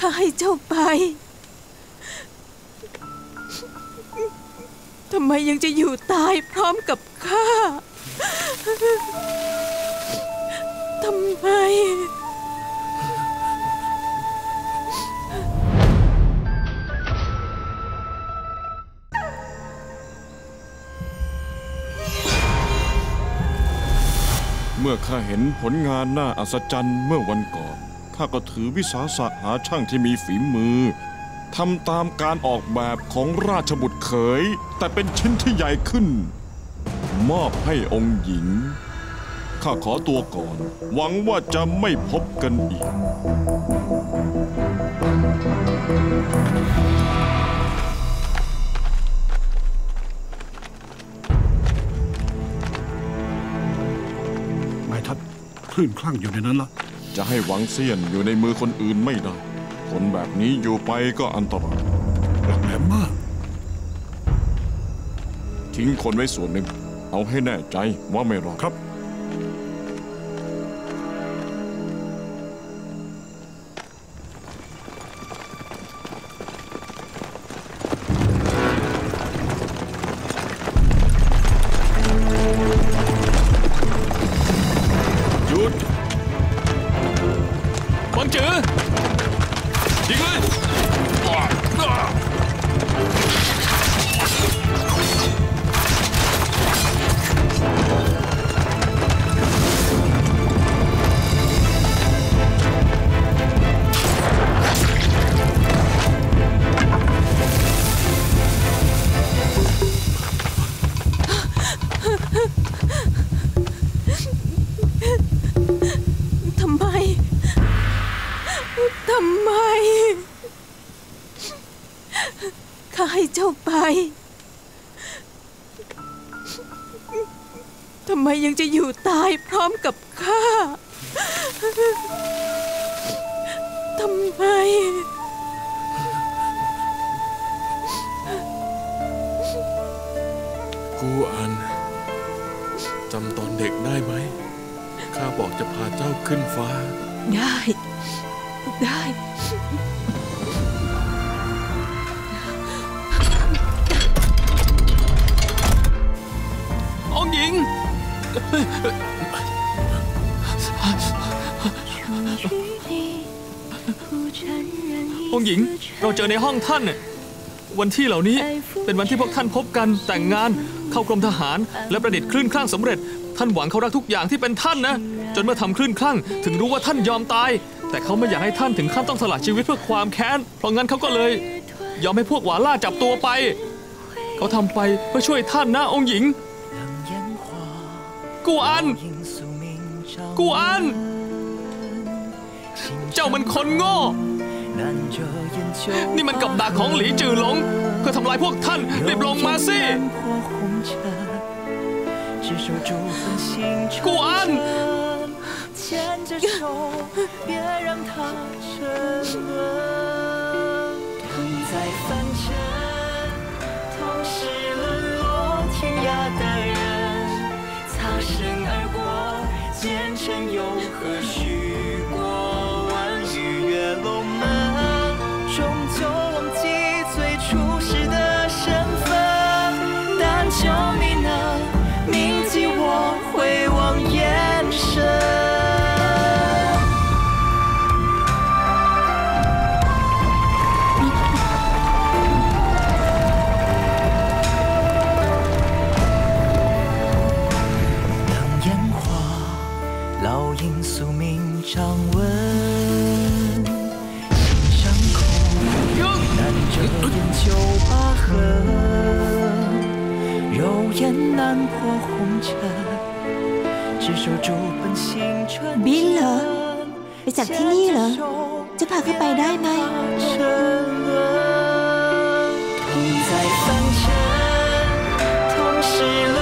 ข้าให้เจ้าไป ทำไมยังจะอยู่ตายพร้อมกับข้า ทำไมเมื่อข้าเห็นผลงานน่าอัศจรรย์เมื่อวันก่อน ข้าก็ถือวิสาสะหาช่างที่มีฝีมือทำตามการออกแบบของราชบุตรเขย แต่เป็นชิ้นที่ใหญ่ขึ้น มอบให้องค์หญิง ข้าขอตัวก่อน หวังว่าจะไม่พบกันอีก นายทัดคลื่นคลั่งอยู่ในนั้นละ จะให้หวังเซียนอยู่ในมือคนอื่นไม่ได้ คนแบบนี้อยู่ไปก็อันตรายหลักแหลมมาก ทิ้งคนไว้ส่วนหนึ่ง เอาให้แน่ใจว่าไม่รอดครับ หวังจือยิำไม ข้าให้เจ้าไปทำไมยังจะอยู่ตายพร้อมกับข้า ทำไม กูอัน จำตอนเด็กได้ไหม ข้าบอกจะพาเจ้าขึ้นฟ้า ได้ ได้ องหญิง องหญิง เราเจอในห้องท่านน่ะวันที่เหล่านี้เป็นวันที่พวกท่านพบกันแต่งงานเข้ากรมทหาร และประดิษฐ์คลื่นคลั่งสำเร็จ ท่านหวังเขารักทุกอย่างที่เป็นท่านนะ จนเมื่อทำคลื่นคลั่ง ถึงรู้ว่าท่านยอมตาย แต่เขาไม่อยากให้ท่านถึงขั้นต้องสละชีวิตเพื่อความแค้น เพราะงั้นเขาก็เลย ยอมให้พวกหวาล่าจับตัวไป เขาทำไปเพื่อช่วยท่านนะองค์หญิง กูอัน กูอัน เจ้ามันคนโง่ นี่มันกับดักของหลีจือหลง เพื่อทำลายพวกท่านรีบลงมาสิกูอัน 牵着手，别让它沉沦。痛在凡尘，痛是沦落天涯的人。擦身而过，前尘又何须过？万语跃龙门，终究忘记最初时的身份。但求烙印宿命掌纹。心伤口，难遮掩旧疤痕。柔烟难破红尘，只守住本性纯 บินเหรอ 真。 ไปจากที่นี่เหรอ จะพาเข้าไปได้ไหม 沉沦，痛在凡尘，痛失了